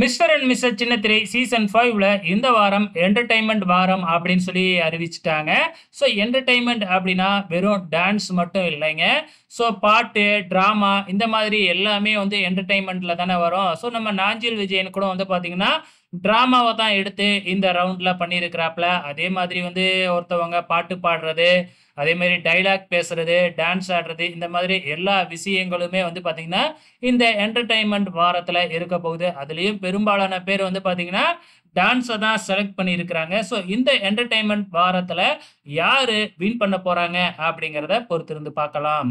Mister and mister சின்ன திரை season ஃபைவ்ல இந்த வாரம் என்டர்டைன்மெண்ட் வாரம் அப்படின்னு சொல்லி அறிவிச்சிட்டாங்க. ஸோ என்டர்டைன்மெண்ட் அப்படின்னா வெறும் டான்ஸ் மட்டும் இல்லைங்க. ஸோ பாட்டு ட்ராமா இந்த மாதிரி எல்லாமே வந்து என்டர்டைன்மெண்ட்டில் தானே வரும். ஸோ நம்ம நாஞ்சில் விஜயன் கூட வந்து பார்த்தீங்கன்னா ட்ராமாவை தான் எடுத்து இந்த ரவுண்டில் பண்ணியிருக்கிறாப்புல. அதே மாதிரி வந்து ஒருத்தவங்க பாட்டு பாடுறது அதே மாதிரி டைலாக் பேசுறது டான்ஸ் ஆடுறது இந்த மாதிரி எல்லா விஷயங்களுமே வந்து பார்த்தீங்கன்னா இந்த என்டர்டைன்மெண்ட் வாரத்தில் இருக்க போகுது. அதுலேயும் பெரும்பாலான பேர் வந்து பார்த்தீங்கன்னா டான்ஸை தான் செலக்ட் பண்ணியிருக்கிறாங்க. ஸோ இந்த என்டர்டைன்மெண்ட் வாரத்தில் யார் வின் பண்ண போகிறாங்க அப்படிங்கிறத பொறுத்திருந்து பார்க்கலாம்.